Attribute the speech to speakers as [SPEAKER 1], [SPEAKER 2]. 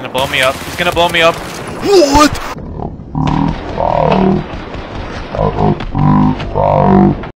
[SPEAKER 1] gonna blow me up. He's gonna blow me up.
[SPEAKER 2] What?